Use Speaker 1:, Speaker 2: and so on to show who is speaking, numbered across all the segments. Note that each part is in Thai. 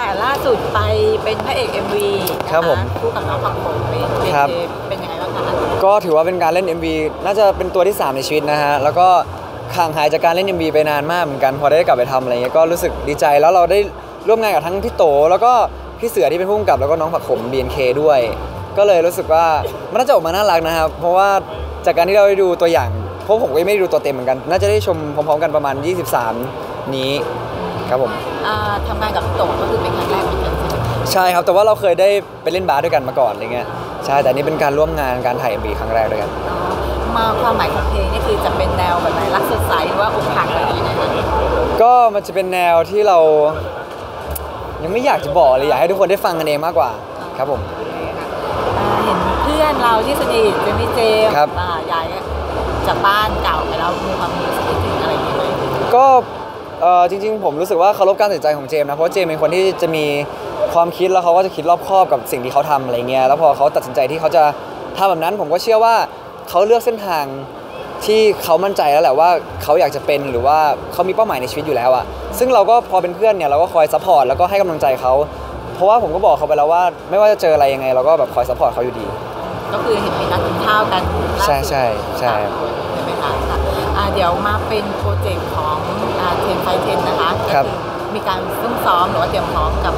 Speaker 1: ค่ะล่าสุดไปเป็นพระเอก MV
Speaker 2: ครับผม
Speaker 1: นะะคู่กับน้องผักผมเป็นเป็น
Speaker 2: ครับ
Speaker 1: เป็นยังไงบ้างคะ
Speaker 2: ก็ถือว่าเป็นการเล่น MV น่าจะเป็นตัวที่ 3 ในชีวิตนะฮะ แล้วก็ห่างหายจากการเล่น MV ไปนานมากเหมือนกันพอได้กลับไปทำอะไรเงี้ยก็รู้สึกดีใจแล้วเราได้ร่วมงานกับทั้งพี่โต แล้วก็พี่เสือที่เป็นผู้กำกับแล้วก็น้องผักขม BNK ด้วย ก็เลยรู้สึกว่ามันน่าจะออกมาน่ารักนะครับ เพราะว่าจากการที่เราได้ดูตัวอย่างเพราะผมก็ไม่ได้ดูตัวเต็มเหมือนกัน น่าจะได้ชมพร้อมๆกันประมาณ 23 นี้ ครับผม
Speaker 1: อ่าทำงานกับพี่โตก็คือเป็นครั้งแรกเหมือนกันใช่ไหม
Speaker 2: ใช่ครับแต่ว่าเราเคยได้ไปเล่นบาสด้วยกันมาก่อนอะไรเงี้ยใช่แต่อันนี่เป็นการร่วมงานการถ่าย MV ครั้งแรกด้วยกัน
Speaker 1: อ๋อมาความหมายของเพลงนี่คือจะเป็นแนวแบบไหนรักสดใสหรือว่าอกหักอะไรอย่างเงี้ยคะ
Speaker 2: ก็มันจะเป็นแนวที่เรา ยังไม่อยากจะบอกเลยอยากให้ทุกคนได้ฟังกันเองมากกว่าครับผม
Speaker 1: อ่าเห็นเพื่อนเราที่สนิทเจมี่เจมส์
Speaker 2: ครับ
Speaker 1: อ่าย้ายจากบ้านเก่าไปแล้วมีความรู้สึกคิดถึงอะไรอย่างเงี้ยไหม
Speaker 2: ก็ เอ่อจริง ๆ ผมรู้สึกว่าเคารพการตัดสินใจของเจมส์นะเพราะเจมส์เป็นคนที่จะมีความคิดแล้วเขาก็จะคิดรอบคอบกับสิ่งที่เขาทำอะไรเงี้ยแล้วพอเขาตัดสินใจที่เขาจะทำแบบนั้น ผมก็เชื่อว่าเขาเลือกเส้นทางที่เขามั่นใจแล้วแหละว่าเขาอยากจะเป็นหรือว่าเขามีเป้าหมายในชีวิตอยู่แล้วอะซึ่งเราก็พอเป็นเพื่อนเนี่ยเราก็คอย support แล้วก็ให้กำลังใจเขาเพราะว่าผมก็บอกเขาไปแล้วว่า ไม่ว่าจะเจออะไรยังไง เราก็แบบคอย support เขาอยู่ดี
Speaker 1: ก็คือเห็นมีนัดกินข้าวกันล่าสุด
Speaker 2: ใช่ใช่ใช่
Speaker 1: สามคนใช่ไหมคะค่ะอ่าเดี๋ยวมาเป็นโปรเจกต์ของ 10Fight10 นะคะ
Speaker 2: ครับ
Speaker 1: ก็อมีการซุ่มซ้อมหรือว่าเตรียมพร้อมกับ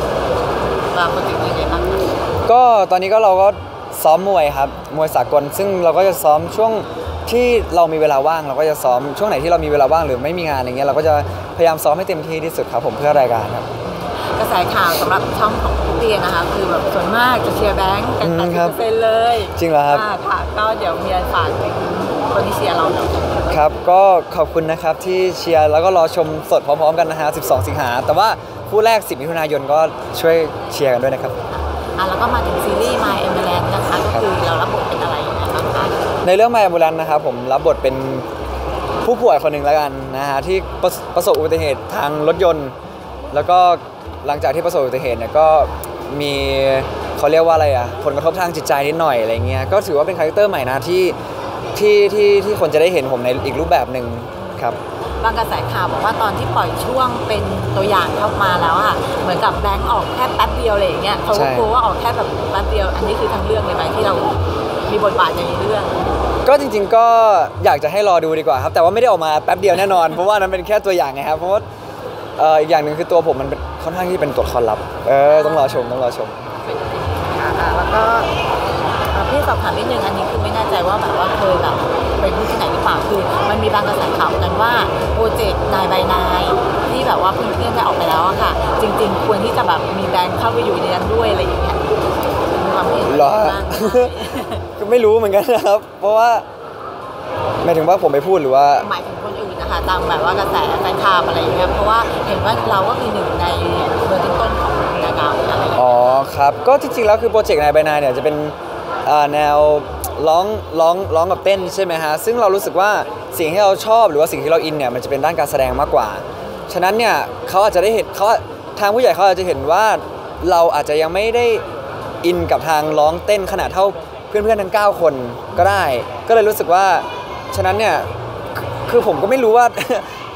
Speaker 1: อ่าโปรเจกต์นี้ยังไงบ้างคะ
Speaker 2: ก็ตอนนี้ก็เราก็ซ้อมมวยครับมวยสากล ซึ่งเราก็จะซ้อมช่วงที่เรามีเวลาว่างเราก็จะซ้อมช่วงไหนที่เรามีเวลาว่างหรือไม่มีงานอะไรเงี้ยเราก็จะพยายามซ้อมให้เต็มที่ที่สุดครับผมเพื่อรายการครับ
Speaker 1: กระแสข่าวสำหรับช่องของพี่เตียนะคะ คือแบบส่วนมากจะเชียร์แบงค์กัน
Speaker 2: อืม ครับ
Speaker 1: แปดสิ
Speaker 2: บ
Speaker 1: เปอร์เซ็นต์เลย
Speaker 2: จริงเหรอครับ
Speaker 1: อ่าค่ะก็เดี๋ยวมีอะไรฝากถึงคนที่เชียร์เราหน่อย
Speaker 2: ครับ ก็ขอบคุณนะครับที่เชียร์แล้วก็รอชมสดพร้อมๆกันนะฮะ 12 สิงหา แต่ว่าคู่แรก 10 มิถุนายนก็ช่วยเชียร์กันด้วยนะครับ
Speaker 1: อะแล้วก็มาถึงซีรีส์ My e m e r a n d นะคะก็คือเรารับบทเป็นอะไรยังไงบ้างคะ
Speaker 2: ในเรื่องแม a บูลันนะครับผมรับบทเป็นผู้ป่วยคนหนึ่งแล้วกันนะฮะที่ประสประสบอุบัติเหตุทางรถยนต์ แล้วก็ หลังจากที่ประสบอุบัติเหตุเนี่ยก็มีเขาเรียกว่าอะไรอะผลกระทบทางจิตใจนิดหน่อยอะไรเงี้ยก็ถือว่าเป็น character ใหม่นะที่ที่ที่ที่คนจะได้เห็นผมในอีกรูปแบบหนึ่งครับ
Speaker 1: บางกระแสข่าวบอกว่าตอนที่ปล่อยช่วงเป็นตัวอย่างเข้ามาแล้วอะเหมือนกับแบงค์ออกแค่แป๊บเดียวอะไรอย่างเงี้ยเขา
Speaker 2: ใช่
Speaker 1: ก็กลัวว่าออกแค่แบบแป๊บเดียว อันนี้คือทั้งเรื่องเลยไหมที่เรามีบทบาทในเรื่อง
Speaker 2: ก็จริง ๆ ก็อยากจะให้รอดูดีกว่าครับ แต่ว่าไม่ได้ออกมาแป๊บเดียวแน่นอน เพราะว่านั้นเป็นแค่ตัวอย่างไงครับเพราะว่า เอ่ออีกอย่างหนึ่งคือตัวผมมันเป็นค่อนข้างที่เป็นตัวละครลับ เออต้องรอชมต้องรอชม
Speaker 1: ค่ะอ่าแล้วก็เอ่อพี่สอบถามนิดนึงอันนี้คือไม่แน่ใจว่าแบบว่าเคยแบบไปพูดที่ไหนหรือเปล่าคือ มันมีบางกระแสข่าวกันว่าโปรเจกต์นายใบนายที่แบบว่าเพื่อนๆได้ออกไปแล้วอะค่ะ จริง ๆ ควรที่จะแบบมีแบงค์เข้าไปอยู่ในนั้นด้วยอะไรอย่างเงี้ยมีความเห็น
Speaker 2: เหรอ
Speaker 1: บ้างไหม
Speaker 2: ก็ไม่รู้เหมือนกันนะครับ เพราะว่าหมายถึงว่าผมไปพูดหรือว่า
Speaker 1: หมายถึงคนอื่นนะ คะตามแบบว่ากระแสแฟนคลับอะไรอย่างเงี้ยเพราะว่าเห็นว่าเราก็คือหนึ่งในเบอร์ต้นๆของนางงามอะไรอย่างเงี้ย
Speaker 2: อ๋อครับก็จริงๆแล้วคือโปรเจกต์นายใบนายเนี่ยจะเป็นแนวร้องร้องร้องกับเต้นใช่ไหมฮะซึ่งเรารู้สึกว่าสิ่งที่เราชอบหรือว่าสิ่งที่เราอินเนี่ยมันจะเป็นด้านการแสดงมากกว่า ฉะนั้นเนี่ยเขาอาจจะได้เห็นเขาทางผู้ใหญ่เขาอาจจะเห็นว่าเราอาจจะยังไม่ได้อินกับทางร้องเต้นขนาดเท่าเพื่อนๆทั้ง 9 คนก็ได้ ก็เลยรู้สึกว่าฉะนั้นเนี่ย คือคือผมก็ไม่รู้ว่า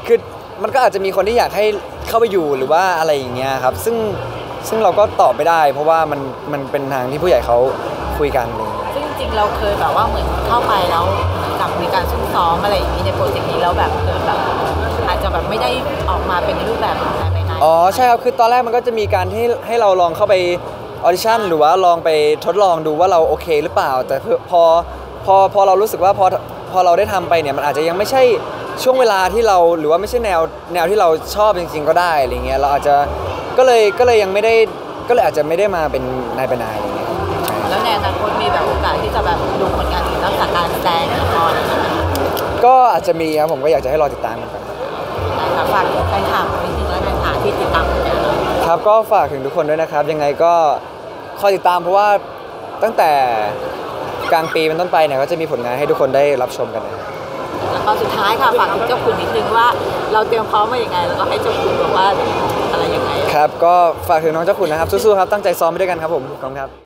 Speaker 2: คือมันก็อาจจะมีคนที่อยากให้เข้าไปอยู่หรือว่าอะไรอย่างเงี้ยครับ ซึ่งซึ่งเราก็ตอบไม่ได้ เพราะว่ามันมันเป็นทางที่ผู้ใหญ่เขาคุยกันเลย
Speaker 1: ซึ่งจริงๆเราเคยแบบว่าเหมือนเข้าไปแล้วเหมือนกับมีการซุ่มซ้อมอะไรอย่างนี้ในโปรเจกต์นี้แล้วแบบเกิดแบบอาจจะแบบไม่ได้ออกมาเป็นในรูปแบบของนายไปนาย
Speaker 2: อ๋อใช่ครับคือตอนแรกมันก็จะมีการที่ให้เราลองเข้าไปออดิชั่นหรือว่าลองไปทดลองดูว่าเราโอเคหรือเปล่า แต่พอพอพอเรารู้สึกว่าพอ พอเราได้ทำไปเนี่ยมันอาจจะยังไม่ใช่ช่วงเวลาที่เราหรือว่าไม่ใช่แนวแนวที่เราชอบจริงๆก็ได้อะไรเงี้ยเราอาจจะก็เลยก็เลยยังไม่ได้ก็เลยอาจจะไม่ได้มาเป็นนายเป็นนายอะไรเงี้ยใช่
Speaker 1: แล้วในอนาคตมีแบบโอกาสที่จะแบบดูผลงานอื่นนอกจากการแสดงละครอะไรอย่างเงี้ย
Speaker 2: ก็อาจจะมีครับผมก็อยากจะให้รอติดตามกันครับ
Speaker 1: นะคะฝากถึงแฟนคลับนิดนึงแล้วกันค่ะที่ติดตามผลงานเรา
Speaker 2: ครับก็ฝากถึงทุกคนด้วยนะครับ ยังไงก็คอยติดตามเพราะว่าตั้งแต่ กลางปีเป็นต้นไปเนี่ยก็จะมีผลงานให้ทุกคนได้รับชมกันนะครับ
Speaker 1: แล้วก็สุดท้ายค่ะฝากถึงเจ้าคุณนิดนึงว่า เราเตรียมพร้อมมาอย่างไงแล้วก็ให้เจ้าคุณบอกว่าอะไรยังไง
Speaker 2: ครับ ก็ฝากถึงน้องเจ้าขุนนะครับ สู้ๆครับ ตั้งใจซ้อมไปด้วยกันครับผมขอบคุณครับ